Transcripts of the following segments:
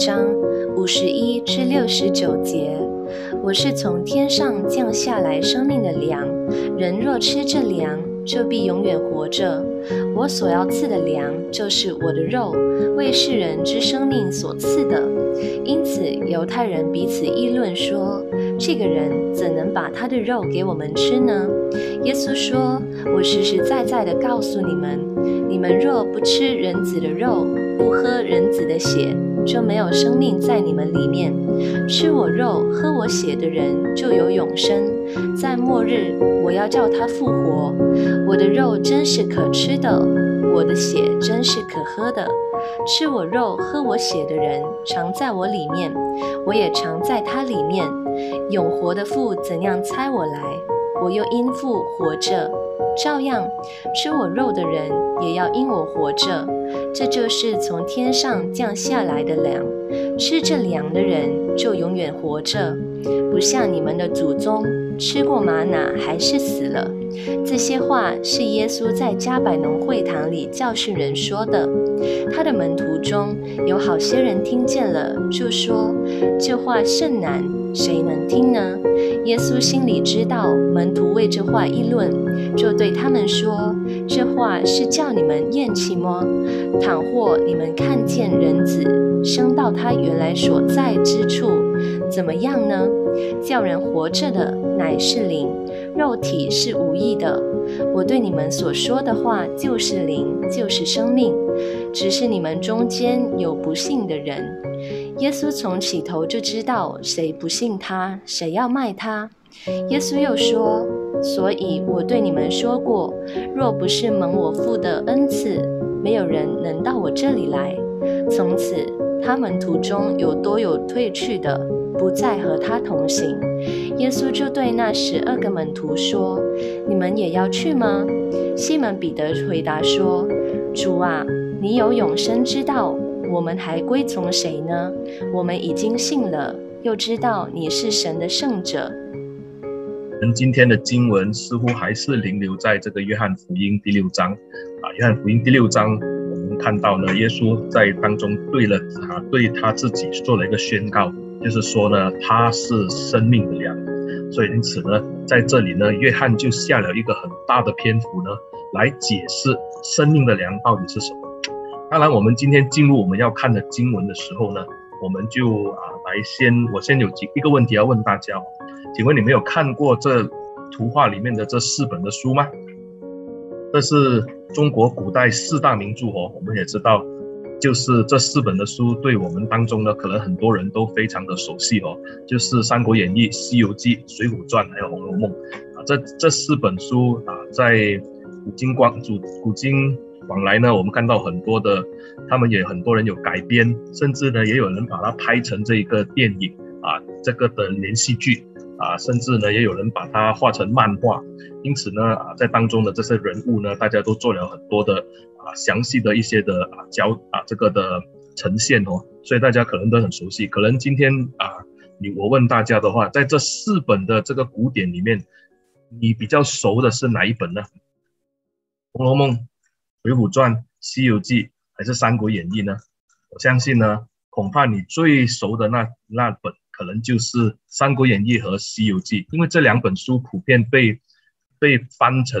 章五十一至六十九节：我是从天上降下来生命的粮，人若吃这粮，就必永远活着。我所要赐的粮，就是我的肉，为世人之生命所赐的。因此，犹太人彼此议论说：“这个人怎能把他的肉给我们吃呢？”耶稣说：“我实实在在的告诉你们，你们若不吃人子的肉，不喝人子的血，就没有生命在你们里面。吃我肉、喝我血的人，就有永生。在末日，我要叫他复活。我的肉真是可吃的，我的血真是可喝的。吃我肉、喝我血的人，常在我里面，我也常在他里面。永活的父怎样猜我来，我又因父活着。”照样吃我肉的人，也要因我活着。这就是从天上降下来的粮。吃这粮的人，就永远活着，不像你们的祖宗吃过玛瑙还是死了。这些话是耶稣在加百农会堂里教训人说的。他的门徒中有好些人听见了，就说：“这话甚难，谁能听呢？”耶稣心里知道门徒为这话议论，就对他们说：“这话是叫你们厌弃吗？倘或你们看见人子升到他原来所在之处，怎么样呢？叫人活着的乃是灵，肉体是无益的。我对你们所说的话就是灵，就是生命。只是你们中间有不信的人。”耶稣从起头就知道谁不信他，谁要卖他。耶稣又说：“所以我对你们说过，若不是蒙我父的恩赐，没有人能到我这里来。”从此，他们途中有多有退去的，不再和他同行。耶稣就对那十二个门徒说：“你们也要去吗？”西门彼得回答说：“主啊，你有永生之道。”我们还归从谁呢？我们已经信了，又知道你是神的圣者。我们，今天的经文似乎还是停留在这个约翰福音第六章啊。约翰福音第六章，我们看到呢，耶稣在当中对了他对他自己做了一个宣告，就是说呢，他是生命的粮。所以因此呢，在这里呢，约翰就下了一个很大的篇幅呢，来解释生命的粮到底是什么。当然，我们今天进入我们要看的经文的时候呢，我们就啊来先，我先有几一个问题要问大家，请问你们有看过这图画里面的这四本的书吗？这是中国古代四大名著哦，我们也知道，就是这四本的书，对我们当中呢，可能很多人都非常的熟悉哦，就是《三国演义》《西游记》《水浒传》还有《红楼梦》啊，这这四本书啊，在古今光古古今。往来呢，我们看到很多的，他们也很多人有改编，甚至呢，也有人把它拍成这一个电影啊，这个的连续剧啊，甚至呢，也有人把它画成漫画。因此呢，啊，在当中的这些人物呢，大家都做了很多的啊详细的一些的啊教啊这个的呈现哦，所以大家可能都很熟悉。可能今天啊，你我问大家的话，在这四本的这个古典里面，你比较熟的是哪一本呢？《红楼梦》。《水浒传》《西游记》还是《三国演义》呢？我相信呢，恐怕你最熟的那那本，可能就是《三国演义》和《西游记》，因为这两本书普遍被被翻成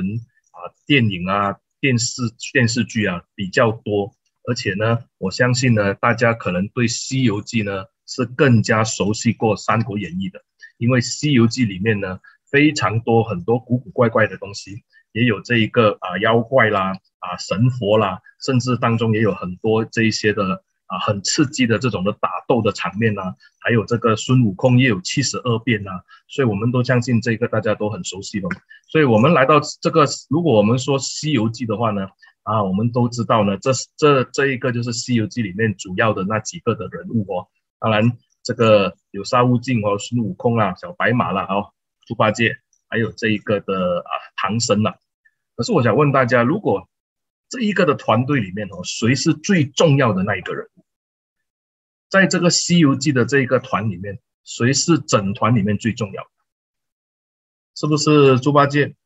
啊电影啊、电视电视剧啊比较多。而且呢，我相信呢，大家可能对《西游记》呢是更加熟悉过《三国演义》的，因为《西游记》里面呢非常多很多古古怪怪的东西。也有这一个啊妖怪啦啊神佛啦，甚至当中也有很多这一些的啊很刺激的这种的打斗的场面呐，还有这个孙悟空也有七十二变呐，所以我们都相信这个大家都很熟悉了。所以我们来到这个，如果我们说《西游记》的话呢，啊我们都知道呢，这这这一个就是《西游记》里面主要的那几个的人物哦。当然这个有沙悟净哦，孙悟空啊，小白马啦哦，猪八戒。还有这一个的啊，唐僧呐。可是我想问大家，如果这一个的团队里面哦，谁是最重要的那一个人？在这个《西游记》的这一个团里面，谁是整团里面最重要的？是不是猪八戒？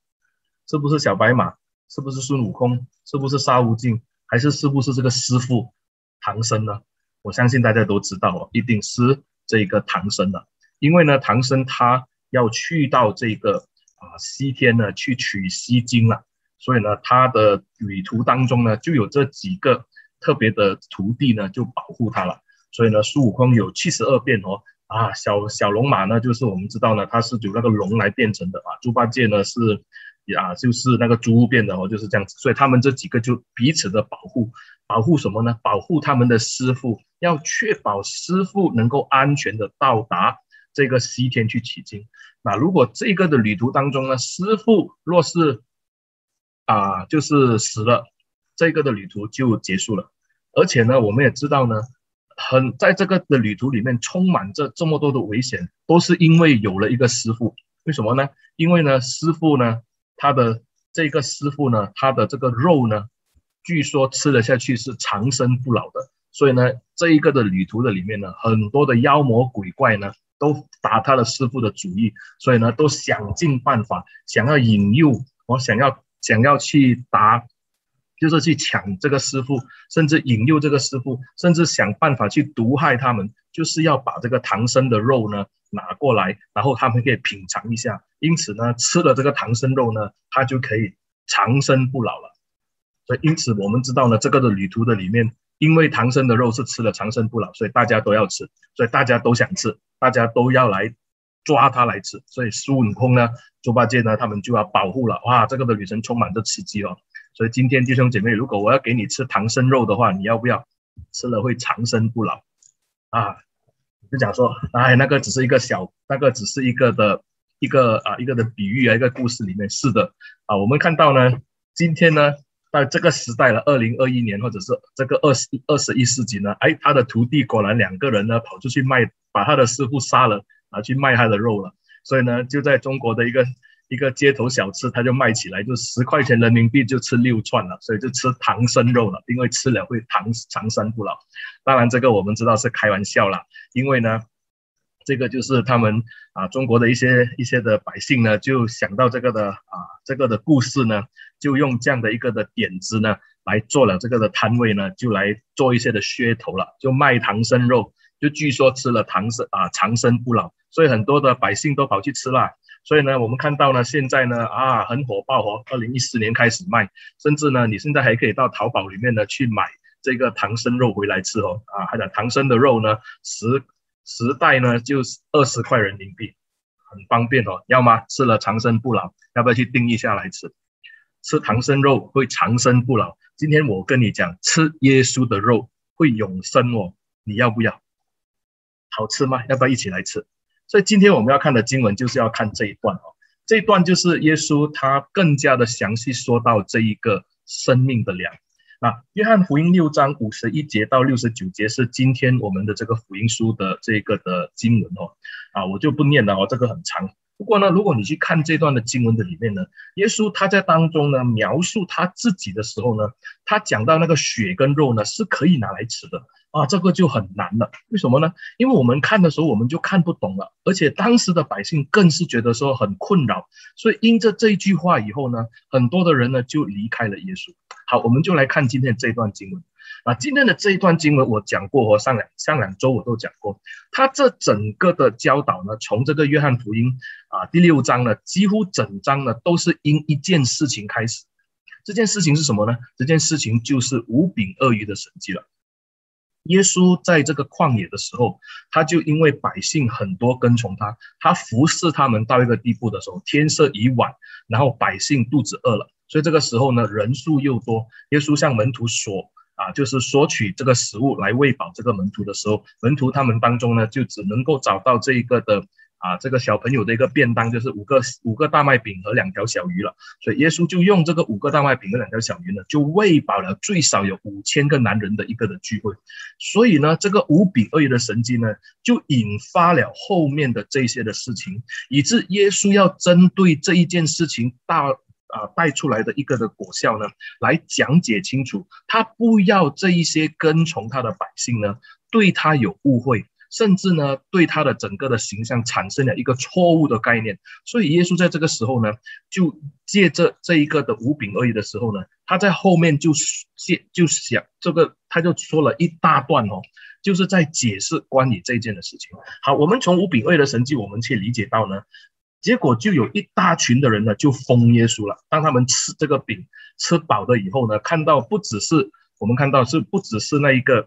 是不是小白马？是不是孙悟空？是不是沙悟净？还是是不是这个师傅唐僧呢？我相信大家都知道哦，一定是这个唐僧了。因为呢，唐僧他要去到这个啊西天呢去取西经了，所以呢，他的旅途当中呢就有这几个特别的徒弟呢就保护他了。所以呢，孙悟空有七十二变哦，啊，小小龙马呢就是我们知道呢，它是由那个龙来变成的啊。猪八戒呢是啊，就是那个猪变的哦，就是这样子。所以他们这几个就彼此的保护，保护什么呢？保护他们的师傅，要确保师傅能够安全的到达。这个西天去取经，那如果这个的旅途当中呢，师傅若是啊，就是死了，这个的旅途就结束了。而且呢，我们也知道呢，很在这个的旅途里面充满着这么多的危险，都是因为有了一个师傅。为什么呢？因为呢，师傅呢，他的这个师傅呢，他的这个肉呢，据说吃了下去是长生不老的。所以呢，这一个的旅途的里面呢，很多的妖魔鬼怪呢。都打他的师傅的主意，所以呢，都想尽办法想要引诱，我想要想要去打，就是去抢这个师傅，甚至引诱这个师傅，甚至想办法去毒害他们，就是要把这个唐僧的肉呢拿过来，然后他们可以品尝一下。因此呢，吃了这个唐僧肉呢，他就可以长生不老了。所以，因此我们知道呢，这个的旅途的里面。因为唐僧的肉是吃了长生不老，所以大家都要吃，所以大家都想吃，大家都要来抓他来吃。所以孙悟空呢、猪八戒呢，他们就要保护了。哇，这个的旅程充满着刺激哦。所以今天弟兄姐妹，如果我要给你吃唐僧肉的话，你要不要？吃了会长生不老啊？就讲说，哎，那个只是一个小，那个只是一个的一个啊一个的比喻啊，一个故事里面是的啊。我们看到呢，今天呢。在这个时代了，二零二一年或者是这个二十二十一世纪呢，哎，他的徒弟果然两个人呢跑出去卖，把他的师傅杀了，拿去卖他的肉了。所以呢，就在中国的一个一个街头小吃，他就卖起来，就十块钱人民币就吃六串了，所以就吃唐僧肉了，因为吃了会长长生不老。当然，这个我们知道是开玩笑啦，因为呢。这个就是他们啊，中国的一些一些的百姓呢，就想到这个的啊，这个的故事呢，就用这样的一个的点子呢，来做了这个的摊位呢，就来做一些的噱头了，就卖唐僧肉，就据说吃了唐僧啊长生不老，所以很多的百姓都跑去吃了。所以呢，我们看到呢，现在呢啊很火爆哦，二零一四年开始卖，甚至呢，你现在还可以到淘宝里面呢去买这个唐僧肉回来吃哦啊，还有唐僧的肉呢十。十袋呢，就是二十块人民币，很方便哦。要么吃了长生不老，要不要去定一下来吃？吃唐僧肉会长生不老。今天我跟你讲，吃耶稣的肉会永生哦。你要不要？好吃吗？要不要一起来吃？所以今天我们要看的经文就是要看这一段哦。这一段就是耶稣他更加的详细说到这一个生命的粮。啊，约翰福音六章五十一节到六十九节是今天我们的这个福音书的这个的经文哦，啊，我就不念了哦，这个很长。不过呢，如果你去看这段的经文的里面呢，耶稣他在当中呢描述他自己的时候呢，他讲到那个血跟肉呢是可以拿来吃的啊，这个就很难了。为什么呢？因为我们看的时候我们就看不懂了，而且当时的百姓更是觉得说很困扰，所以因着这一句话以后呢，很多的人呢就离开了耶稣。好，我们就来看今天这段经文。啊，今天的这一段经文我讲过，和上两上两周我都讲过。他这整个的教导呢，从这个约翰福音啊第六章呢，几乎整章呢都是因一件事情开始。这件事情是什么呢？这件事情就是五饼鳄鱼的神迹了。耶稣在这个旷野的时候，他就因为百姓很多跟从他，他服侍他们到一个地步的时候，天色已晚，然后百姓肚子饿了。所以这个时候呢，人数又多，耶稣向门徒说：“啊，就是索取这个食物来喂饱这个门徒的时候，门徒他们当中呢，就只能够找到这一个的啊，这个小朋友的一个便当，就是五个五个大麦饼和两条小鱼了。所以耶稣就用这个五个大麦饼和两条小鱼呢，就喂饱了最少有五千个男人的一个的聚会。所以呢，这个五比二的神迹呢，就引发了后面的这些的事情，以致耶稣要针对这一件事情大。啊，带出来的一个的果效呢，来讲解清楚，他不要这一些跟从他的百姓呢，对他有误会，甚至呢对他的整个的形象产生了一个错误的概念。所以耶稣在这个时候呢，就借着这一个的五饼二鱼的时候呢，他在后面就借就想这个，他就说了一大段哦，就是在解释关于这件的事情。好，我们从五饼二的神迹，我们去理解到呢。结果就有一大群的人呢，就封耶稣了。当他们吃这个饼吃饱了以后呢，看到不只是我们看到是不只是那一个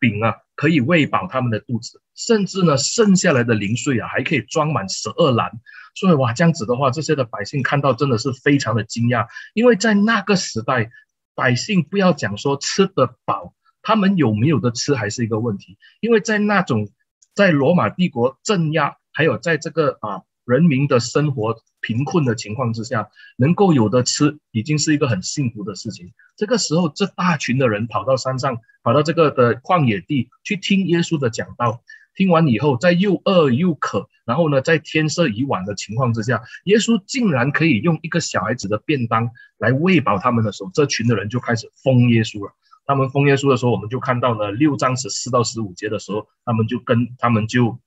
饼啊，可以喂饱他们的肚子，甚至呢剩下来的零碎啊，还可以装满十二篮。所以哇，这样子的话，这些的百姓看到真的是非常的惊讶，因为在那个时代，百姓不要讲说吃得饱，他们有没有的吃还是一个问题，因为在那种在罗马帝国镇压，还有在这个啊。人民的生活贫困的情况之下，能够有的吃，已经是一个很幸福的事情。这个时候，这大群的人跑到山上，跑到这个的旷野地去听耶稣的讲道。听完以后，在又饿又渴，然后呢，在天色已晚的情况之下，耶稣竟然可以用一个小孩子的便当来喂饱他们的时候，这群的人就开始封耶稣了。他们封耶稣的时候，我们就看到了六章十四到十五节的时候，他们就跟他们就。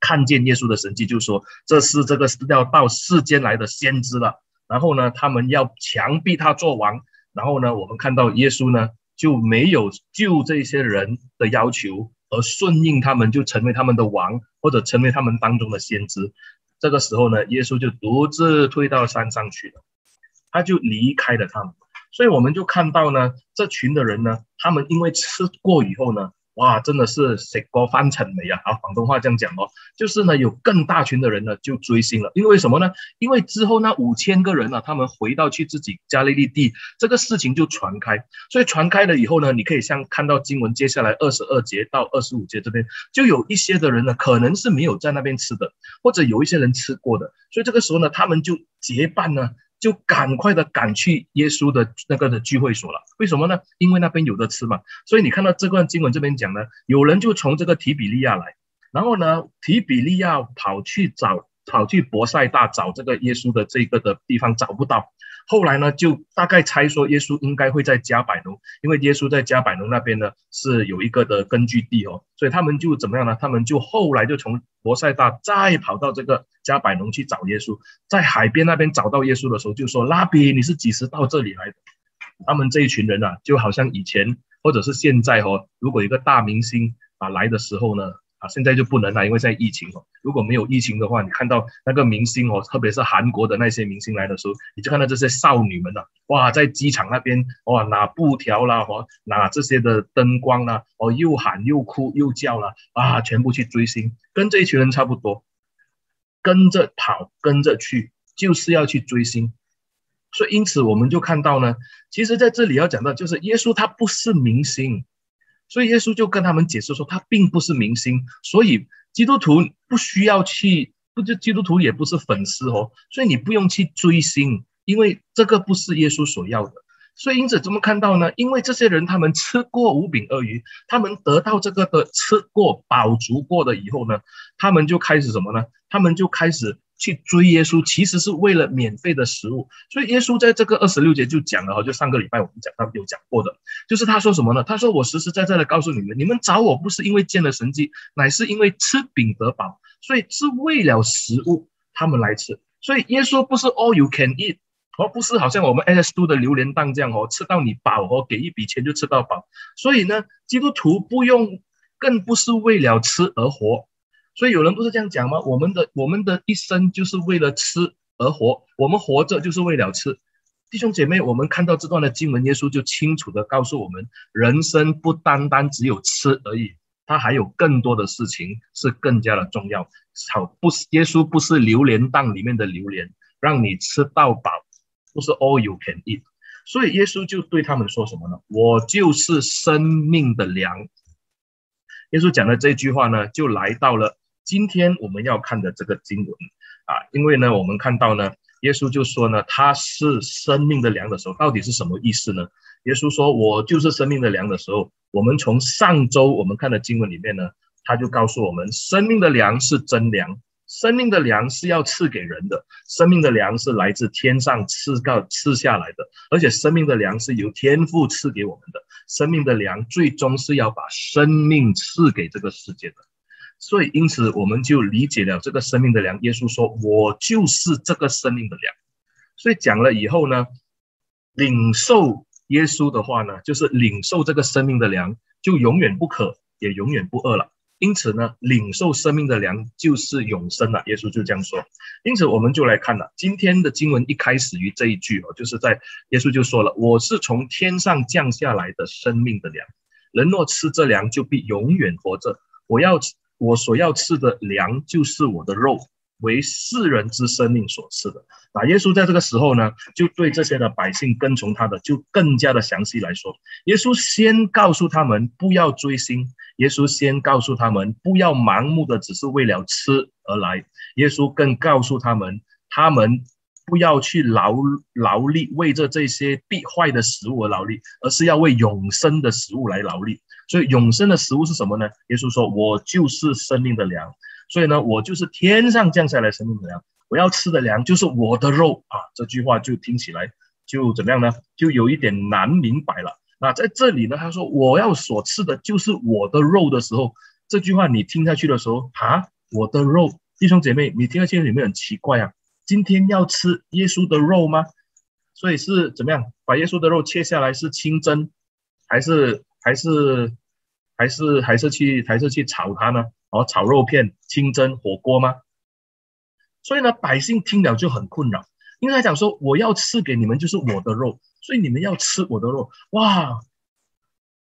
看见耶稣的神迹，就说这是这个是要到世间来的先知了。然后呢，他们要强逼他做王。然后呢，我们看到耶稣呢就没有就这些人的要求而顺应他们，就成为他们的王，或者成为他们当中的先知。这个时候呢，耶稣就独自退到山上去了，他就离开了他们。所以我们就看到呢，这群的人呢，他们因为吃过以后呢。哇，真的是食过翻成没啊！啊，广东话这样讲哦，就是呢，有更大群的人呢就追星了。因为什么呢？因为之后那五千个人呢，他们回到去自己加利利地，这个事情就传开。所以传开了以后呢，你可以像看到经文接下来二十二节到二十五节这边，就有一些的人呢，可能是没有在那边吃的，或者有一些人吃过的。所以这个时候呢，他们就结伴呢。就赶快的赶去耶稣的那个的聚会所了。为什么呢？因为那边有的吃嘛。所以你看到这段经文这边讲呢，有人就从这个提比利亚来，然后呢，提比利亚跑去找，跑去博塞大找这个耶稣的这个的地方找不到。后来呢，就大概猜说耶稣应该会在加百农，因为耶稣在加百农那边呢是有一个的根据地哦，所以他们就怎么样呢？他们就后来就从博塞大再跑到这个加百农去找耶稣，在海边那边找到耶稣的时候，就说拉比，你是几时到这里来的？他们这一群人啊，就好像以前或者是现在哦，如果一个大明星啊来的时候呢。啊，现在就不能了，因为现在疫情哦。如果没有疫情的话，你看到那个明星哦，特别是韩国的那些明星来的时候，你就看到这些少女们呐，哇，在机场那边哇拿布条啦，或拿这些的灯光啦，哦，又喊又哭又叫啦，啊，全部去追星，跟这一群人差不多，跟着跑，跟着去，就是要去追星。所以因此我们就看到呢，其实在这里要讲到，就是耶稣他不是明星。所以耶稣就跟他们解释说，他并不是明星，所以基督徒不需要去，不就基督徒也不是粉丝哦，所以你不用去追星，因为这个不是耶稣所要的。所以因此怎么看到呢？因为这些人他们吃过五饼二鱼，他们得到这个的吃过饱足过的以后呢，他们就开始什么呢？他们就开始。去追耶稣，其实是为了免费的食物。所以耶稣在这个二十六节就讲了哈，就上个礼拜我们讲到有讲过的，就是他说什么呢？他说我实实在在的告诉你们，你们找我不是因为见了神迹，乃是因为吃饼得饱，所以是为了食物他们来吃。所以耶稣不是 all you can eat，而不是好像我们 S two 的榴莲档这样哦，吃到你饱哦，给一笔钱就吃到饱。所以呢，基督徒不用，更不是为了吃而活。所以有人不是这样讲吗？我们的我们的一生就是为了吃而活，我们活着就是为了吃。弟兄姐妹，我们看到这段的经文，耶稣就清楚的告诉我们，人生不单单只有吃而已，他还有更多的事情是更加的重要。好，不是耶稣不是榴莲档里面的榴莲，让你吃到饱，不是 all you can eat。所以耶稣就对他们说什么呢？我就是生命的粮。耶稣讲的这句话呢，就来到了。今天我们要看的这个经文啊，因为呢，我们看到呢，耶稣就说呢，他是生命的粮的时候，到底是什么意思呢？耶稣说我就是生命的粮的时候，我们从上周我们看的经文里面呢，他就告诉我们，生命的粮是真粮，生命的粮是要赐给人的，生命的粮是来自天上赐告赐下来的，而且生命的粮是由天父赐给我们的，生命的粮最终是要把生命赐给这个世界的。所以因此我们就理解了这个生命的粮。耶稣说：“我就是这个生命的粮。”所以讲了以后呢，领受耶稣的话呢，就是领受这个生命的粮，就永远不渴，也永远不饿了。因此呢，领受生命的粮就是永生了。耶稣就这样说。因此，我们就来看了今天的经文，一开始于这一句哦，就是在耶稣就说了：“我是从天上降下来的生命的粮，人若吃这粮，就必永远活着。我要我所要吃的粮，就是我的肉。”为世人之生命所赐的。那耶稣在这个时候呢，就对这些的百姓跟从他的，就更加的详细来说。耶稣先告诉他们不要追星，耶稣先告诉他们不要盲目的只是为了吃而来。耶稣更告诉他们，他们不要去劳劳力为着这些必坏的食物而劳力，而是要为永生的食物来劳力。所以永生的食物是什么呢？耶稣说：“我就是生命的粮。”所以呢，我就是天上降下来生命的粮，我要吃的粮就是我的肉啊！这句话就听起来就怎么样呢？就有一点难明白了。那在这里呢，他说我要所吃的就是我的肉的时候，这句话你听下去的时候啊，我的肉，弟兄姐妹，你听下去有没有很奇怪啊？今天要吃耶稣的肉吗？所以是怎么样？把耶稣的肉切下来是清蒸，还是还是还是还是去还是去炒它呢？哦，炒肉片、清蒸火锅吗？所以呢，百姓听了就很困扰，因为他讲说：“我要赐给你们就是我的肉，所以你们要吃我的肉。”哇！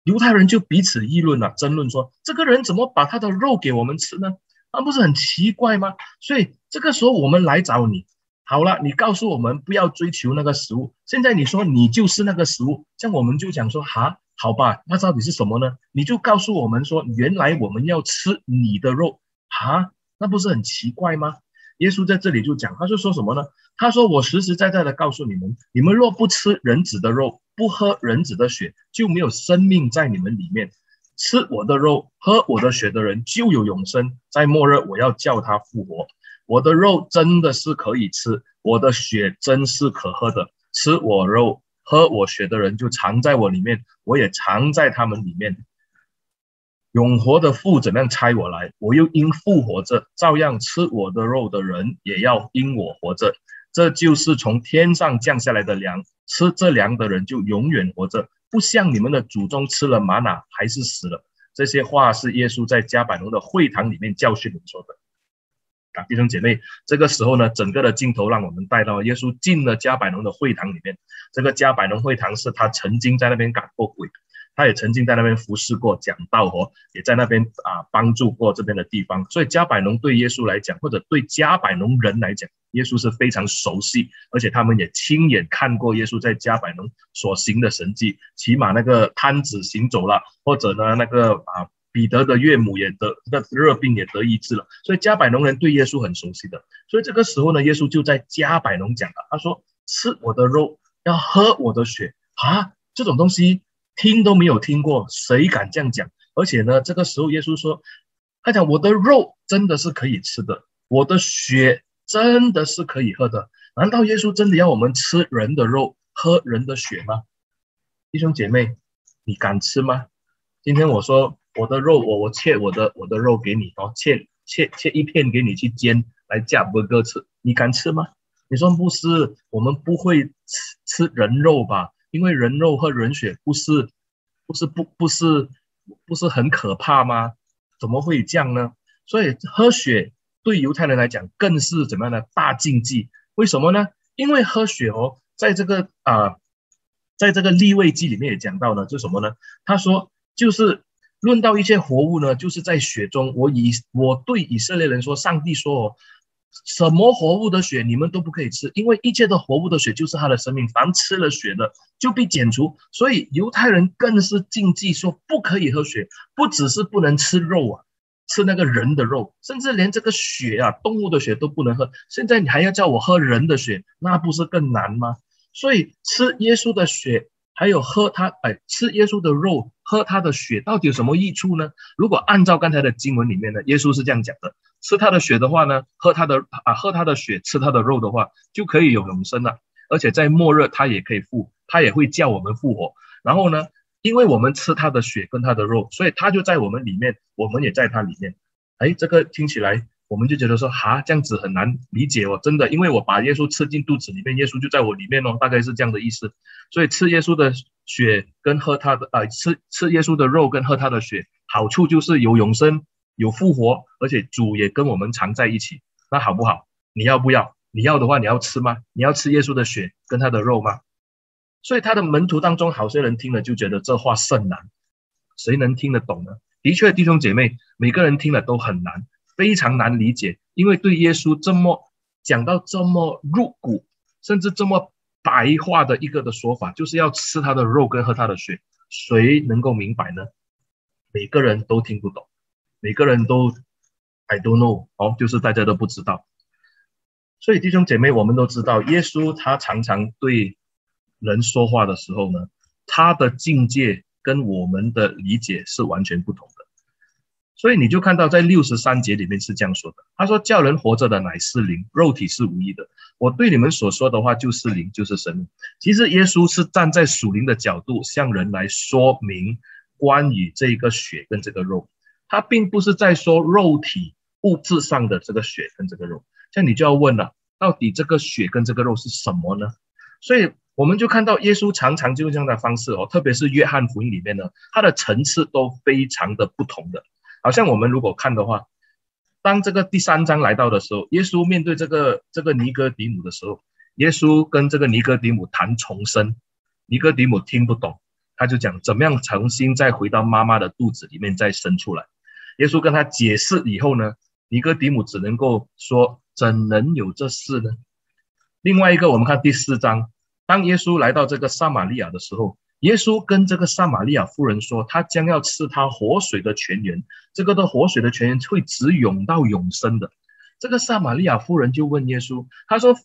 犹太人就彼此议论了，争论说：“这个人怎么把他的肉给我们吃呢？那不是很奇怪吗？”所以这个时候我们来找你，好了，你告诉我们不要追求那个食物。现在你说你就是那个食物，这样我们就讲说：“哈。”好吧，那到底是什么呢？你就告诉我们说，原来我们要吃你的肉啊，那不是很奇怪吗？耶稣在这里就讲，他就说什么呢？他说：“我实实在在的告诉你们，你们若不吃人子的肉，不喝人子的血，就没有生命在你们里面。吃我的肉、喝我的血的人，就有永生。在末日，我要叫他复活。我的肉真的是可以吃，我的血真是可喝的。吃我肉。”喝我血的人就藏在我里面，我也藏在他们里面。永活的父怎样差我来，我又因复活着，照样吃我的肉的人也要因我活着。这就是从天上降下来的粮，吃这粮的人就永远活着，不像你们的祖宗吃了玛瑙还是死了。这些话是耶稣在加百农的会堂里面教训你们说的。啊，弟兄姐妹，这个时候呢，整个的镜头让我们带到耶稣进了加百农的会堂里面。这个加百农会堂是他曾经在那边赶过鬼，他也曾经在那边服侍过、讲道哦，也在那边啊帮助过这边的地方。所以加百农对耶稣来讲，或者对加百农人来讲，耶稣是非常熟悉，而且他们也亲眼看过耶稣在加百农所行的神迹，起码那个瘫子行走了，或者呢那个啊。彼得的岳母也得那热病也得医治了，所以加百农人对耶稣很熟悉的。所以这个时候呢，耶稣就在加百农讲了，他说：“吃我的肉，要喝我的血啊！这种东西听都没有听过，谁敢这样讲？而且呢，这个时候耶稣说，他讲我的肉真的是可以吃的，我的血真的是可以喝的。难道耶稣真的要我们吃人的肉，喝人的血吗？弟兄姐妹，你敢吃吗？今天我说。我的肉，我我切我的我的肉给你哦，切切切一片给你去煎来架不哥吃，你敢吃吗？你说不是，我们不会吃吃人肉吧？因为人肉和人血不是不是不不是不是很可怕吗？怎么会这样呢？所以喝血对犹太人来讲更是怎么样的大禁忌？为什么呢？因为喝血哦，在这个啊，在这个立位记里面也讲到了，就什么呢？他说就是。论到一切活物呢，就是在血中。我以我对以色列人说，上帝说哦，什么活物的血你们都不可以吃，因为一切的活物的血就是他的生命，凡吃了血的就被剪除。所以犹太人更是禁忌说不可以喝血，不只是不能吃肉啊，吃那个人的肉，甚至连这个血啊，动物的血都不能喝。现在你还要叫我喝人的血，那不是更难吗？所以吃耶稣的血。还有喝他哎，吃耶稣的肉，喝他的血，到底有什么益处呢？如果按照刚才的经文里面呢，耶稣是这样讲的：吃他的血的话呢，喝他的啊，喝他的血，吃他的肉的话，就可以有永生了。而且在末日，他也可以复，他也会叫我们复活。然后呢，因为我们吃他的血跟他的肉，所以他就在我们里面，我们也在他里面。哎，这个听起来我们就觉得说，哈，这样子很难理解哦，真的，因为我把耶稣吃进肚子里面，耶稣就在我里面哦，大概是这样的意思。所以吃耶稣的血跟喝他的，呃，吃吃耶稣的肉跟喝他的血，好处就是有永生、有复活，而且主也跟我们常在一起，那好不好？你要不要？你要的话，你要吃吗？你要吃耶稣的血跟他的肉吗？所以他的门徒当中，好些人听了就觉得这话甚难，谁能听得懂呢？的确，弟兄姐妹，每个人听了都很难，非常难理解，因为对耶稣这么讲到这么入骨，甚至这么白话的一个的说法，就是要吃他的肉跟喝他的血，谁能够明白呢？每个人都听不懂，每个人都 I don't know，哦，就是大家都不知道。所以弟兄姐妹，我们都知道，耶稣他常常对人说话的时候呢，他的境界跟我们的理解是完全不同的。所以你就看到在六十三节里面是这样说的：“他说，叫人活着的乃是灵，肉体是无益的。我对你们所说的话就是灵，就是神。”其实耶稣是站在属灵的角度向人来说明关于这个血跟这个肉，他并不是在说肉体物质上的这个血跟这个肉。像你就要问了，到底这个血跟这个肉是什么呢？所以我们就看到耶稣常常就用这样的方式哦，特别是约翰福音里面呢，它的层次都非常的不同的。好像我们如果看的话，当这个第三章来到的时候，耶稣面对这个这个尼哥底母的时候，耶稣跟这个尼哥底母谈重生，尼哥底母听不懂，他就讲怎么样重新再回到妈妈的肚子里面再生出来。耶稣跟他解释以后呢，尼哥底母只能够说。怎能有这事呢？另外一个，我们看第四章，当耶稣来到这个撒玛利亚的时候，耶稣跟这个撒玛利亚夫人说，他将要赐他活水的泉源，这个的活水的泉源会直涌到永生的。这个撒玛利亚夫人就问耶稣，他说：“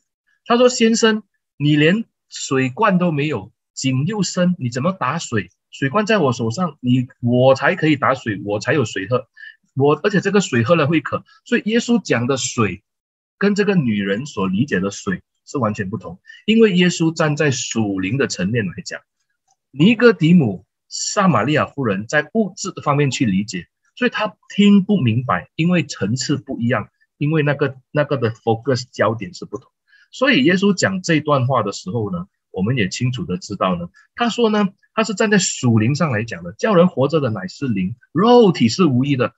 他说先生，你连水罐都没有，井又深，你怎么打水？水罐在我手上，你我才可以打水，我才有水喝。我而且这个水喝了会渴，所以耶稣讲的水。”跟这个女人所理解的水是完全不同，因为耶稣站在属灵的层面来讲，尼哥底母、撒玛利亚夫人在物质的方面去理解，所以他听不明白，因为层次不一样，因为那个那个的 focus 焦点是不同。所以耶稣讲这段话的时候呢，我们也清楚的知道呢，他说呢，他是站在属灵上来讲的，叫人活着的乃是灵，肉体是无益的。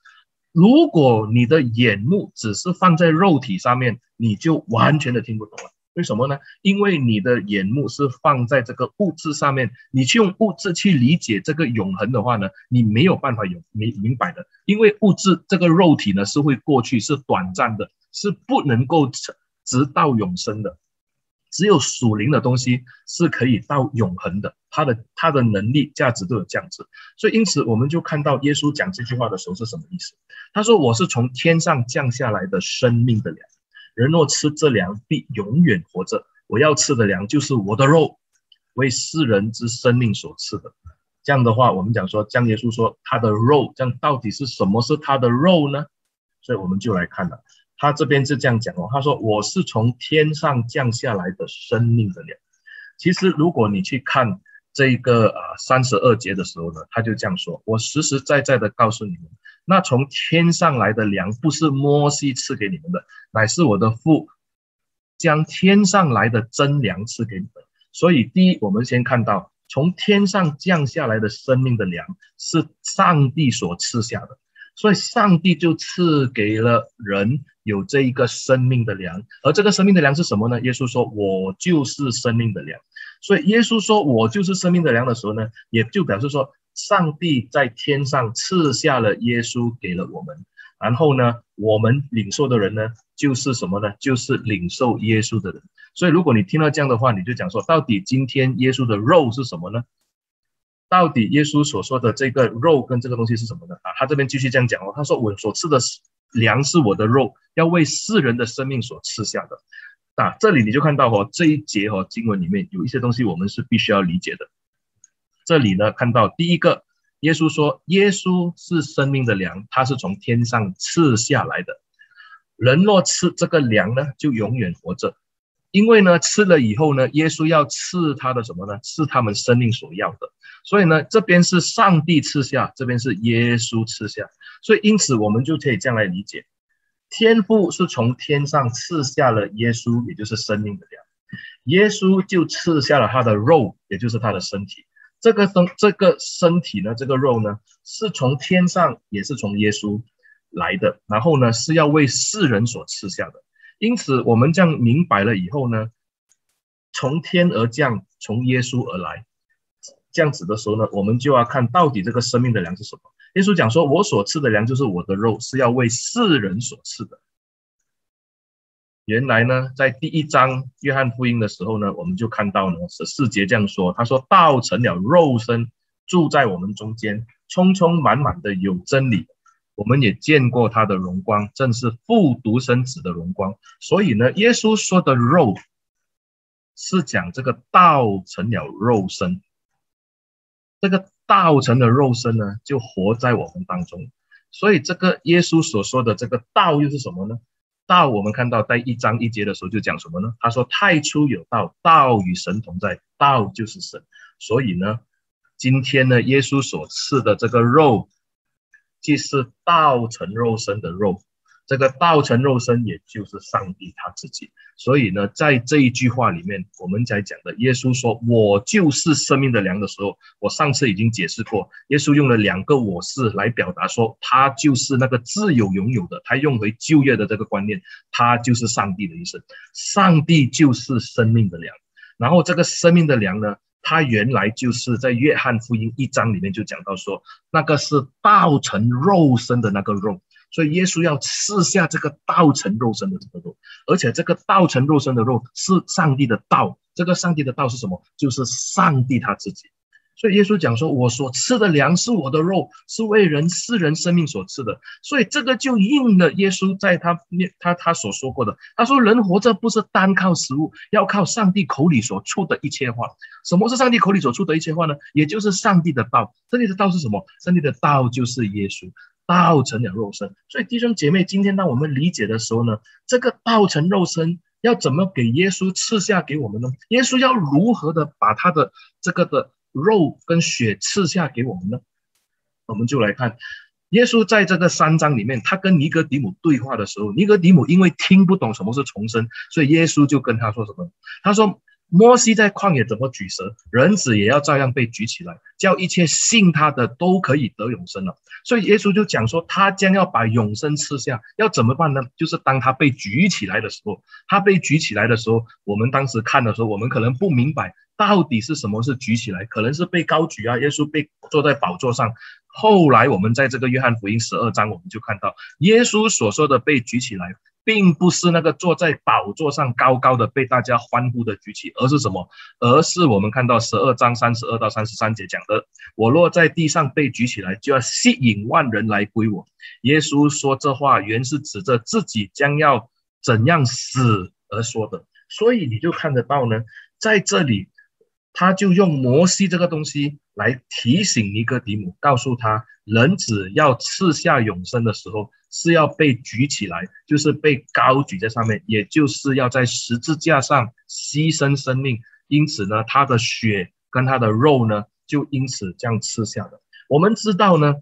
如果你的眼目只是放在肉体上面，你就完全的听不懂了。为什么呢？因为你的眼目是放在这个物质上面，你去用物质去理解这个永恒的话呢，你没有办法有明明白的。因为物质这个肉体呢是会过去，是短暂的，是不能够直到永生的。只有属灵的东西是可以到永恒的，它的它的能力、价值都有这样子，所以因此我们就看到耶稣讲这句话的时候是什么意思？他说：“我是从天上降下来的生命的粮，人若吃这粮，必永远活着。我要吃的粮就是我的肉，为世人之生命所赐的。”这样的话，我们讲说，将耶稣说他的肉，这样到底是什么是他的肉呢？所以我们就来看了。他这边是这样讲哦，他说我是从天上降下来的生命的粮。其实如果你去看这个啊三十二节的时候呢，他就这样说：我实实在在的告诉你们，那从天上来的粮不是摩西赐给你们的，乃是我的父将天上来的真粮赐给你们。所以第一，我们先看到从天上降下来的生命的粮是上帝所赐下的。所以，上帝就赐给了人有这一个生命的粮，而这个生命的粮是什么呢？耶稣说：“我就是生命的粮。”所以，耶稣说我就是生命的粮的时候呢，也就表示说，上帝在天上赐下了耶稣给了我们，然后呢，我们领受的人呢，就是什么呢？就是领受耶稣的人。所以，如果你听到这样的话，你就讲说，到底今天耶稣的肉是什么呢？到底耶稣所说的这个肉跟这个东西是什么呢？啊，他这边继续这样讲哦，他说我所吃的粮是我的肉，要为世人的生命所吃下的。啊，这里你就看到哦，这一节哦经文里面有一些东西我们是必须要理解的。这里呢看到第一个，耶稣说耶稣是生命的粮，他是从天上赐下来的。人若吃这个粮呢，就永远活着。因为呢，吃了以后呢，耶稣要赐他的什么呢？是他们生命所要的。所以呢，这边是上帝赐下，这边是耶稣赐下。所以因此，我们就可以这样来理解：天父是从天上赐下了耶稣，也就是生命的粮；耶稣就赐下了他的肉，也就是他的身体。这个身这个身体呢，这个肉呢，是从天上，也是从耶稣来的。然后呢，是要为世人所赐下的。因此，我们这样明白了以后呢，从天而降，从耶稣而来，这样子的时候呢，我们就要看到底这个生命的粮是什么。耶稣讲说：“我所吃的粮就是我的肉，是要为世人所吃的。”原来呢，在第一章约翰福音的时候呢，我们就看到呢，十四节这样说：“他说道成了肉身，住在我们中间，充充满满的有真理。”我们也见过他的荣光，正是父独生子的荣光。所以呢，耶稣说的肉是讲这个道成了肉身。这个道成的肉身呢，就活在我们当中。所以这个耶稣所说的这个道又是什么呢？道我们看到在一章一节的时候就讲什么呢？他说：“太初有道，道与神同在，道就是神。”所以呢，今天呢，耶稣所赐的这个肉。既是道成肉身的肉，这个道成肉身也就是上帝他自己。所以呢，在这一句话里面，我们在讲的耶稣说“我就是生命的粮”的时候，我上次已经解释过，耶稣用了两个“我是”来表达说他就是那个自有拥有的，他用回就业的这个观念，他就是上帝的一生，上帝就是生命的粮。然后这个生命的粮呢？他原来就是在约翰福音一章里面就讲到说，那个是道成肉身的那个肉，所以耶稣要吃下这个道成肉身的这个肉，而且这个道成肉身的肉是上帝的道，这个上帝的道是什么？就是上帝他自己。所以耶稣讲说：“我所吃的粮是我的肉，是为人世人生命所吃的。”所以这个就应了耶稣在他面他他所说过的。他说：“人活着不是单靠食物，要靠上帝口里所出的一切话。什么是上帝口里所出的一切话呢？也就是上帝的道。上帝的道是什么？上帝的道就是耶稣，道成了肉身。所以弟兄姐妹，今天当我们理解的时候呢，这个道成肉身要怎么给耶稣赐下给我们呢？耶稣要如何的把他的这个的？肉跟血赐下给我们呢？我们就来看，耶稣在这个三章里面，他跟尼格底姆对话的时候，尼格底姆因为听不懂什么是重生，所以耶稣就跟他说什么？他说：“摩西在旷野怎么举蛇，人子也要照样被举起来，叫一切信他的都可以得永生了。”所以耶稣就讲说，他将要把永生赐下，要怎么办呢？就是当他被举起来的时候，他被举起来的时候，我们当时看的时候，我们可能不明白。到底是什么是举起来？可能是被高举啊，耶稣被坐在宝座上。后来我们在这个约翰福音十二章，我们就看到耶稣所说的被举起来，并不是那个坐在宝座上高高的被大家欢呼的举起，而是什么？而是我们看到十二章三十二到三十三节讲的：我落在地上被举起来，就要吸引万人来归我。耶稣说这话原是指着自己将要怎样死而说的，所以你就看得到呢，在这里。他就用摩西这个东西来提醒尼哥底姆，告诉他，人子要赐下永生的时候，是要被举起来，就是被高举在上面，也就是要在十字架上牺牲生命。因此呢，他的血跟他的肉呢，就因此这样吃下的。我们知道呢，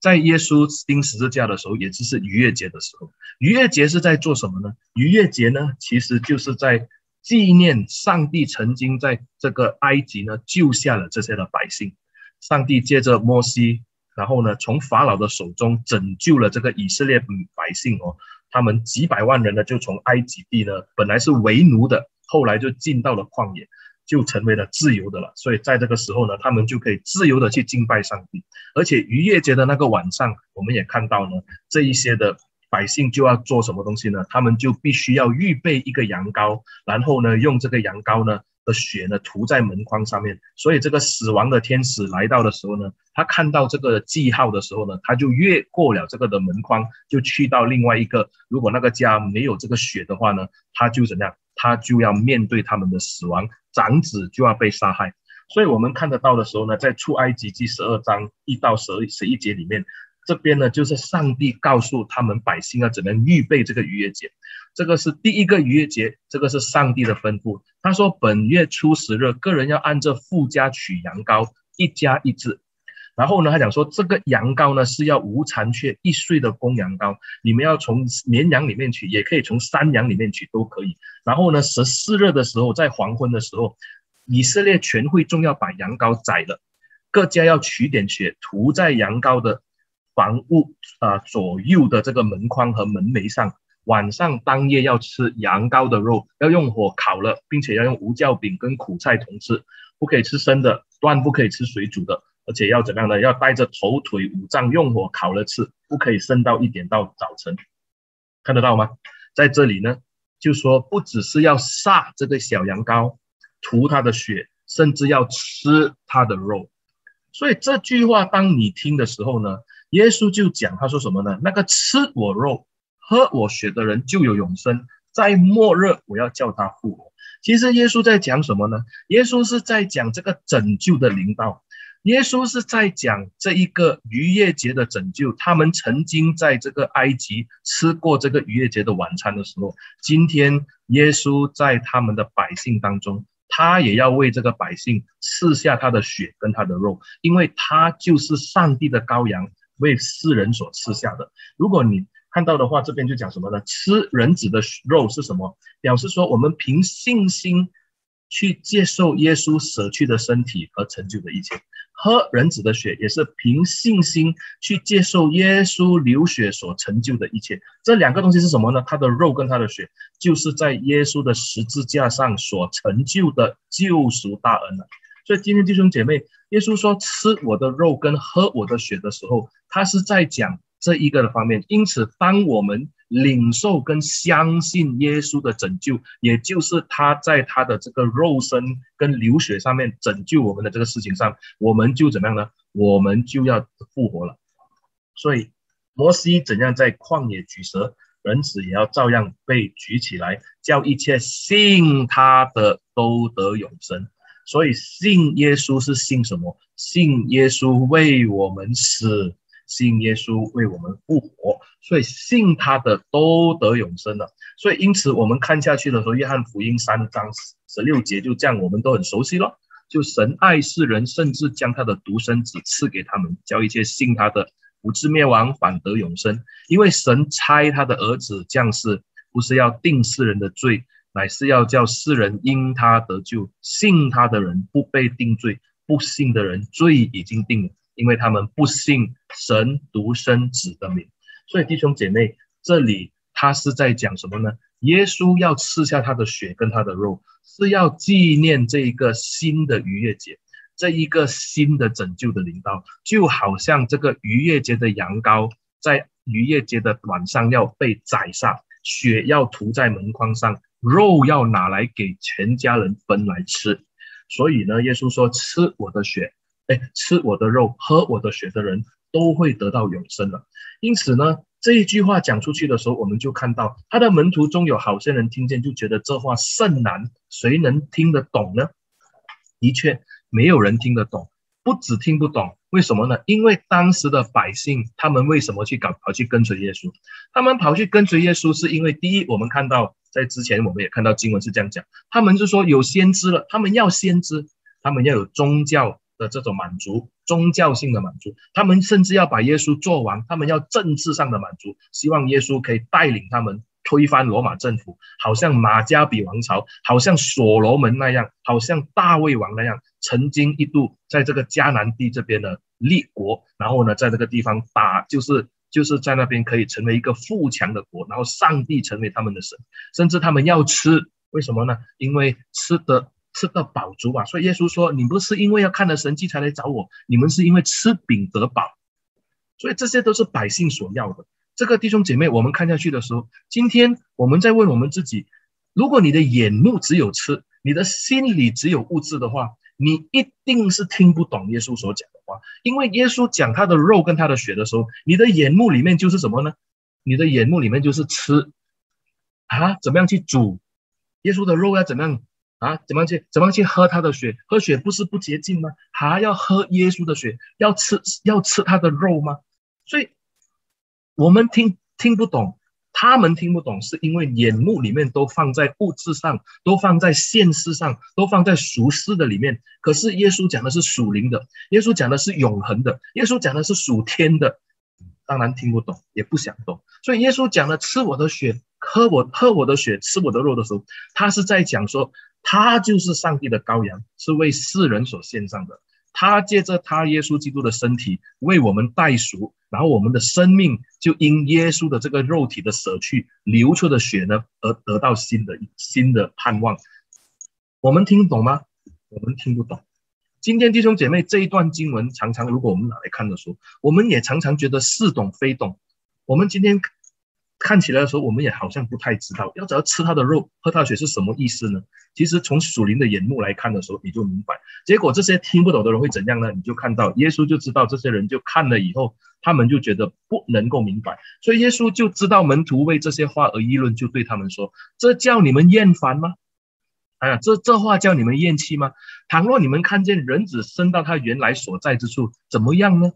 在耶稣钉十字架的时候，也就是逾越节的时候，逾越节是在做什么呢？逾越节呢，其实就是在。纪念上帝曾经在这个埃及呢救下了这些的百姓，上帝借着摩西，然后呢从法老的手中拯救了这个以色列百姓哦，他们几百万人呢就从埃及地呢本来是为奴的，后来就进到了旷野，就成为了自由的了。所以在这个时候呢，他们就可以自由的去敬拜上帝，而且逾越节的那个晚上，我们也看到呢这一些的。百姓就要做什么东西呢？他们就必须要预备一个羊羔，然后呢，用这个羊羔呢的血呢涂在门框上面。所以这个死亡的天使来到的时候呢，他看到这个记号的时候呢，他就越过了这个的门框，就去到另外一个。如果那个家没有这个血的话呢，他就怎样？他就要面对他们的死亡，长子就要被杀害。所以我们看得到的时候呢，在出埃及记十二章一到十十一节里面。这边呢，就是上帝告诉他们百姓要怎么样预备这个逾越节。这个是第一个逾越节，这个是上帝的吩咐。他说，本月初十日，个人要按照富家取羊羔，一家一只。然后呢，他讲说，这个羊羔呢是要无残缺一岁的公羊羔，你们要从绵羊里面取，也可以从山羊里面取，都可以。然后呢，十四日的时候，在黄昏的时候，以色列全会众要把羊羔宰了，各家要取点血涂在羊羔的。房屋啊，左右的这个门框和门楣上，晚上当夜要吃羊羔的肉，要用火烤了，并且要用无酵饼跟苦菜同吃，不可以吃生的，断不可以吃水煮的，而且要怎么样呢？要带着头腿五脏用火烤了吃，不可以剩到一点到早晨。看得到吗？在这里呢，就说不只是要杀这个小羊羔，涂它的血，甚至要吃它的肉。所以这句话，当你听的时候呢？耶稣就讲，他说什么呢？那个吃我肉、喝我血的人就有永生，在末日我要叫他复活。其实耶稣在讲什么呢？耶稣是在讲这个拯救的灵道，耶稣是在讲这一个逾越节的拯救。他们曾经在这个埃及吃过这个逾越节的晚餐的时候，今天耶稣在他们的百姓当中，他也要为这个百姓赐下他的血跟他的肉，因为他就是上帝的羔羊。为世人所赐下的。如果你看到的话，这边就讲什么呢？吃人子的肉是什么？表示说我们凭信心去接受耶稣舍去的身体和成就的一切；喝人子的血也是凭信心去接受耶稣流血所成就的一切。这两个东西是什么呢？他的肉跟他的血，就是在耶稣的十字架上所成就的救赎大恩了。所以今天弟兄姐妹，耶稣说吃我的肉跟喝我的血的时候，他是在讲这一个的方面。因此，当我们领受跟相信耶稣的拯救，也就是他在他的这个肉身跟流血上面拯救我们的这个事情上，我们就怎么样呢？我们就要复活了。所以，摩西怎样在旷野举蛇，人子也要照样被举起来，叫一切信他的都得永生。所以信耶稣是信什么？信耶稣为我们死，信耶稣为我们复活。所以信他的都得永生了。所以因此我们看下去的时候，约翰福音三章十六节就这样，我们都很熟悉了。就神爱世人，甚至将他的独生子赐给他们，叫一切信他的不至灭亡，反得永生。因为神差他的儿子降世，不是要定世人的罪。乃是要叫世人因他得救，信他的人不被定罪，不信的人罪已经定了，因为他们不信神独生子的名。所以弟兄姐妹，这里他是在讲什么呢？耶稣要赐下他的血跟他的肉，是要纪念这一个新的逾越节，这一个新的拯救的领导，就好像这个逾越节的羊羔在逾越节的晚上要被宰杀，血要涂在门框上。肉要拿来给全家人分来吃，所以呢，耶稣说：“吃我的血，哎，吃我的肉，喝我的血的人都会得到永生了。”因此呢，这一句话讲出去的时候，我们就看到他的门徒中有好些人听见，就觉得这话甚难，谁能听得懂呢？的确，没有人听得懂，不止听不懂，为什么呢？因为当时的百姓，他们为什么去搞跑去跟随耶稣？他们跑去跟随耶稣，是因为第一，我们看到。在之前，我们也看到经文是这样讲，他们是说有先知了，他们要先知，他们要有宗教的这种满足，宗教性的满足，他们甚至要把耶稣做完，他们要政治上的满足，希望耶稣可以带领他们推翻罗马政府，好像马加比王朝，好像所罗门那样，好像大卫王那样，曾经一度在这个迦南地这边的立国，然后呢，在这个地方打就是。就是在那边可以成为一个富强的国，然后上帝成为他们的神，甚至他们要吃，为什么呢？因为吃的吃的饱足啊。所以耶稣说：“你不是因为要看了神迹才来找我，你们是因为吃饼得饱。”所以这些都是百姓所要的。这个弟兄姐妹，我们看下去的时候，今天我们在问我们自己：如果你的眼目只有吃，你的心里只有物质的话，你一定是听不懂耶稣所讲的话，因为耶稣讲他的肉跟他的血的时候，你的眼目里面就是什么呢？你的眼目里面就是吃啊，怎么样去煮耶稣的肉要怎么样啊？怎么样去怎么样去喝他的血？喝血不是不洁净吗？还要喝耶稣的血，要吃要吃他的肉吗？所以我们听听不懂，他们听不懂，是因为眼目里面都放在物质上，都放在现实上，都放在俗世的里面。可是耶稣讲的是属灵的，耶稣讲的是永恒的，耶稣讲的是属天的，当然听不懂，也不想懂。所以耶稣讲的吃我的血，喝我喝我的血，吃我的肉的时候，他是在讲说，他就是上帝的羔羊，是为世人所献上的。他借着他耶稣基督的身体为我们代赎，然后我们的生命就因耶稣的这个肉体的舍去流出的血呢，而得到新的新的盼望。我们听懂吗？我们听不懂。今天弟兄姐妹这一段经文，常常如果我们拿来看的时候，我们也常常觉得似懂非懂。我们今天。看起来的时候，我们也好像不太知道，要只要吃他的肉、喝他的血是什么意思呢？其实从属灵的眼目来看的时候，你就明白。结果这些听不懂的人会怎样呢？你就看到耶稣就知道这些人就看了以后，他们就觉得不能够明白，所以耶稣就知道门徒为这些话而议论，就对他们说：“这叫你们厌烦吗？哎呀，这这话叫你们厌弃吗？倘若你们看见人子升到他原来所在之处，怎么样呢？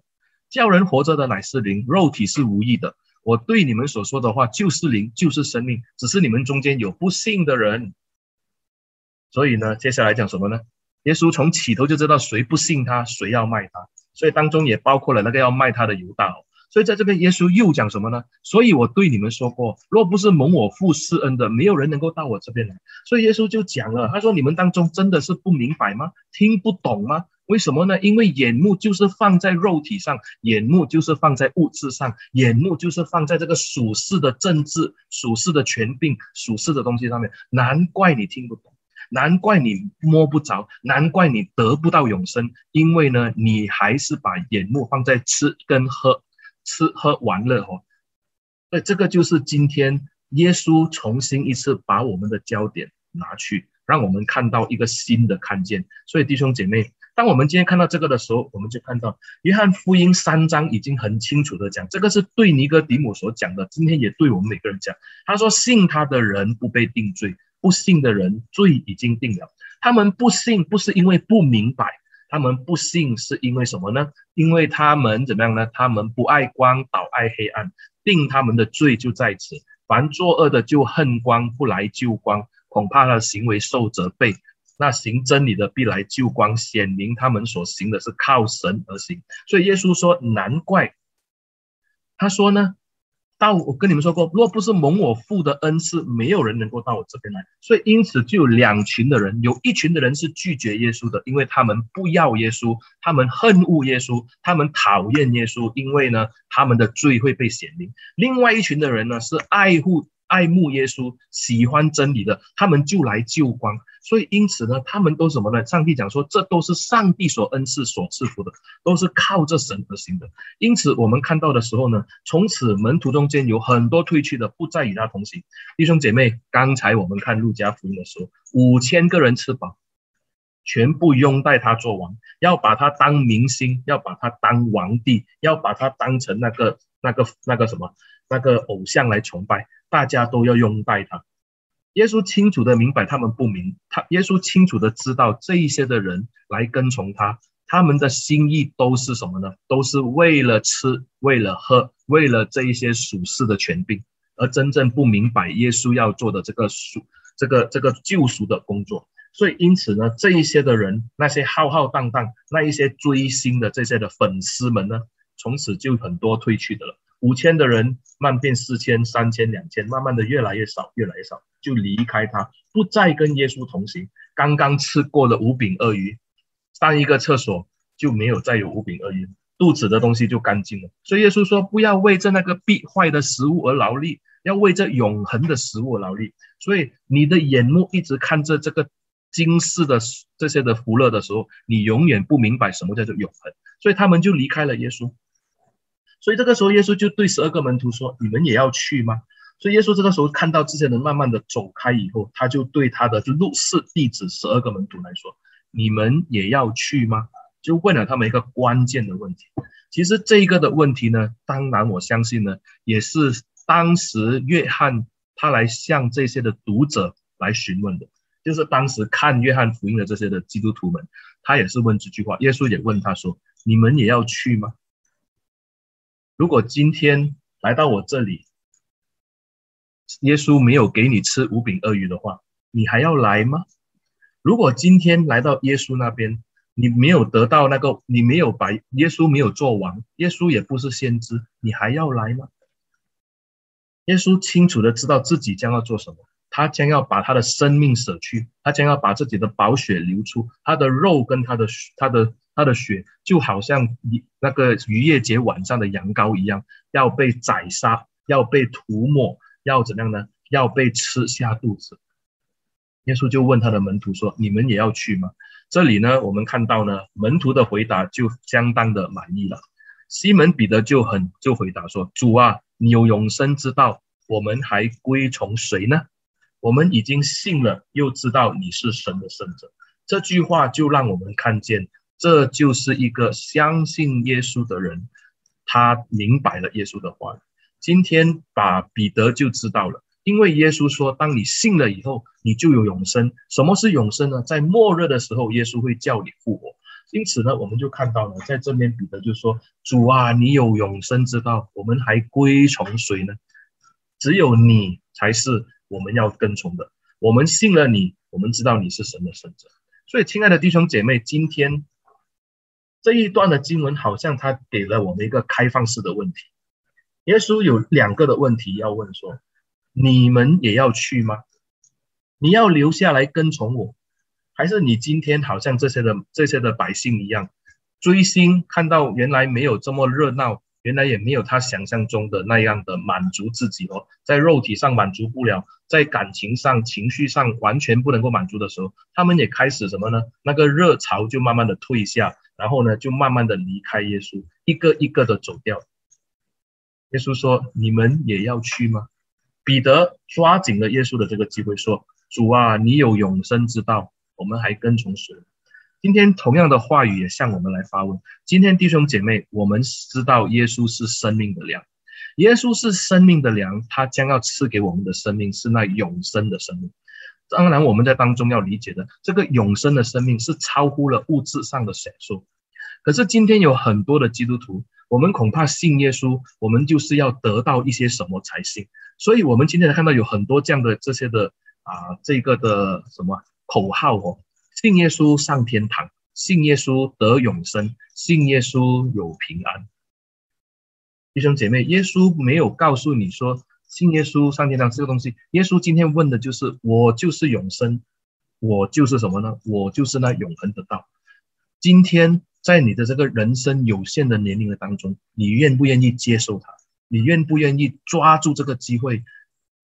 叫人活着的乃是灵，肉体是无益的。”我对你们所说的话就是灵，就是生命，只是你们中间有不信的人。所以呢，接下来讲什么呢？耶稣从起头就知道谁不信他，谁要卖他，所以当中也包括了那个要卖他的犹大。所以在这边，耶稣又讲什么呢？所以我对你们说过，若不是蒙我父施恩的，没有人能够到我这边来。所以耶稣就讲了，他说：你们当中真的是不明白吗？听不懂吗？为什么呢？因为眼目就是放在肉体上，眼目就是放在物质上，眼目就是放在这个属世的政治、属世的权柄、属世的东西上面。难怪你听不懂，难怪你摸不着，难怪你得不到永生。因为呢，你还是把眼目放在吃跟喝、吃喝玩乐哦。所以这个就是今天耶稣重新一次把我们的焦点拿去，让我们看到一个新的看见。所以弟兄姐妹。当我们今天看到这个的时候，我们就看到约翰福音三章已经很清楚的讲，这个是对尼哥底母所讲的，今天也对我们每个人讲。他说：信他的人不被定罪，不信的人罪已经定了。他们不信不是因为不明白，他们不信是因为什么呢？因为他们怎么样呢？他们不爱光，倒爱黑暗，定他们的罪就在此。凡作恶的就恨光，不来救光，恐怕他的行为受责备。那行真理的必来救光，显明他们所行的是靠神而行。所以耶稣说：“难怪。”他说呢：“到我跟你们说过，若不是蒙我父的恩赐，没有人能够到我这边来。所以因此就有两群的人，有一群的人是拒绝耶稣的，因为他们不要耶稣，他们恨恶耶稣，他们讨厌耶稣，因为呢，他们的罪会被显明。另外一群的人呢，是爱护。”爱慕耶稣、喜欢真理的，他们就来救光。所以，因此呢，他们都什么呢？上帝讲说，这都是上帝所恩赐、所赐福的，都是靠着神而行的。因此，我们看到的时候呢，从此门徒中间有很多退去的，不再与他同行。弟兄姐妹，刚才我们看路加福音的时候，五千个人吃饱，全部拥戴他做王，要把他当明星，要把他当皇帝，要把他当成那个、那个、那个什么、那个偶像来崇拜。大家都要拥戴他。耶稣清楚的明白他们不明，他耶稣清楚的知道这一些的人来跟从他，他们的心意都是什么呢？都是为了吃，为了喝，为了这一些属世的权柄，而真正不明白耶稣要做的这个属这个这个救赎的工作。所以因此呢，这一些的人，那些浩浩荡荡，那一些追星的这些的粉丝们呢，从此就很多退去的了。五千的人慢变四千、三千、两千，慢慢的越来越少，越来越少，就离开他，不再跟耶稣同行。刚刚吃过了五饼二鱼，上一个厕所就没有再有五饼二鱼，肚子的东西就干净了。所以耶稣说，不要为这那个必坏的食物而劳力，要为这永恒的食物劳力。所以你的眼目一直看着这个今世的这些的福乐的时候，你永远不明白什么叫做永恒。所以他们就离开了耶稣。所以这个时候，耶稣就对十二个门徒说：“你们也要去吗？”所以耶稣这个时候看到这些人慢慢的走开以后，他就对他的就入室弟子十二个门徒来说：“你们也要去吗？”就问了他们一个关键的问题。其实这个的问题呢，当然我相信呢，也是当时约翰他来向这些的读者来询问的，就是当时看约翰福音的这些的基督徒们，他也是问这句话。耶稣也问他说：“你们也要去吗？”如果今天来到我这里，耶稣没有给你吃五饼二鱼的话，你还要来吗？如果今天来到耶稣那边，你没有得到那个，你没有把耶稣没有做完，耶稣也不是先知，你还要来吗？耶稣清楚的知道自己将要做什么，他将要把他的生命舍去，他将要把自己的宝血流出，他的肉跟他的他的他的血，就好像那个逾越节晚上的羊羔一样，要被宰杀，要被涂抹，要怎样呢？要被吃下肚子。耶稣就问他的门徒说：“你们也要去吗？”这里呢，我们看到呢，门徒的回答就相当的满意了。西门彼得就很就回答说：“主啊，你有永生之道，我们还归从谁呢？我们已经信了，又知道你是神的圣者。”这句话就让我们看见，这就是一个相信耶稣的人，他明白了耶稣的话。今天把彼得就知道了。因为耶稣说，当你信了以后，你就有永生。什么是永生呢？在末日的时候，耶稣会叫你复活。因此呢，我们就看到了，在这边彼得就说：“主啊，你有永生之道，我们还归从谁呢？只有你才是我们要跟从的。我们信了你，我们知道你是神的圣者。所以，亲爱的弟兄姐妹，今天这一段的经文好像他给了我们一个开放式的问题。耶稣有两个的问题要问说。你们也要去吗？你要留下来跟从我，还是你今天好像这些的这些的百姓一样，追星看到原来没有这么热闹，原来也没有他想象中的那样的满足自己哦，在肉体上满足不了，在感情上、情绪上完全不能够满足的时候，他们也开始什么呢？那个热潮就慢慢的退下，然后呢，就慢慢的离开耶稣，一个一个的走掉。耶稣说：“你们也要去吗？”彼得抓紧了耶稣的这个机会，说：“主啊，你有永生之道，我们还跟从谁？”今天同样的话语也向我们来发问。今天弟兄姐妹，我们知道耶稣是生命的粮，耶稣是生命的粮，他将要赐给我们的生命是那永生的生命。当然，我们在当中要理解的这个永生的生命是超乎了物质上的享受。可是今天有很多的基督徒。我们恐怕信耶稣，我们就是要得到一些什么才信。所以，我们今天看到有很多这样的这些的啊，这个的什么口号哦，信耶稣上天堂，信耶稣得永生，信耶稣有平安。弟兄姐妹，耶稣没有告诉你说信耶稣上天堂这个东西。耶稣今天问的就是：我就是永生，我就是什么呢？我就是那永恒的道。今天。在你的这个人生有限的年龄的当中，你愿不愿意接受它？你愿不愿意抓住这个机会，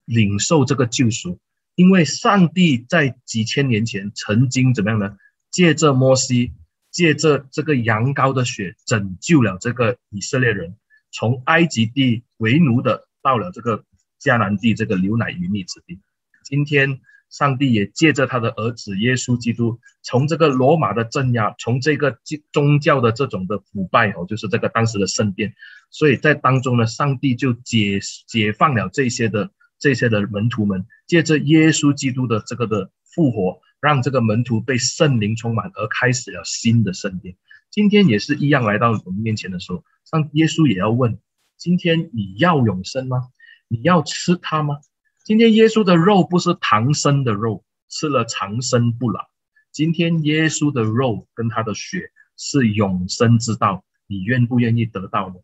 领受这个救赎？因为上帝在几千年前曾经怎么样呢？借着摩西，借着这个羊羔的血，拯救了这个以色列人，从埃及地为奴的，到了这个迦南地这个牛奶与蜜之地。今天。上帝也借着他的儿子耶稣基督，从这个罗马的镇压，从这个宗教的这种的腐败哦，就是这个当时的圣殿，所以在当中呢，上帝就解解放了这些的这些的门徒们，借着耶稣基督的这个的复活，让这个门徒被圣灵充满，而开始了新的圣殿。今天也是一样，来到我们面前的时候，像耶稣也要问：今天你要永生吗？你要吃它吗？今天耶稣的肉不是唐僧的肉，吃了长生不老。今天耶稣的肉跟他的血是永生之道，你愿不愿意得到呢？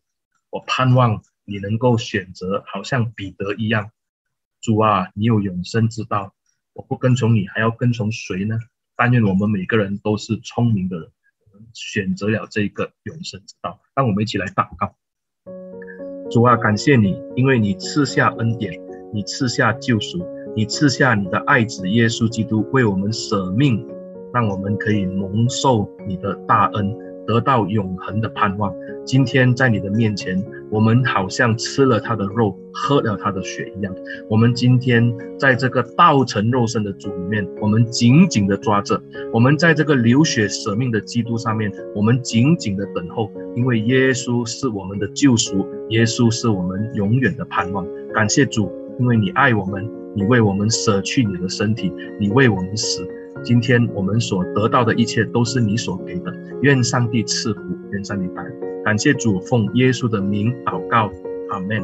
我盼望你能够选择，好像彼得一样。主啊，你有永生之道，我不跟从你，还要跟从谁呢？但愿我们每个人都是聪明的人，选择了这个永生之道。让我们一起来祷告。主啊，感谢你，因为你赐下恩典。你赐下救赎，你赐下你的爱子耶稣基督为我们舍命，让我们可以蒙受你的大恩，得到永恒的盼望。今天在你的面前，我们好像吃了他的肉，喝了他的血一样。我们今天在这个道成肉身的主里面，我们紧紧的抓着；我们在这个流血舍命的基督上面，我们紧紧的等候，因为耶稣是我们的救赎，耶稣是我们永远的盼望。感谢主。因为你爱我们，你为我们舍去你的身体，你为我们死。今天我们所得到的一切都是你所给的。愿上帝赐福，愿上帝带。感谢主，奉耶稣的名祷告，阿门。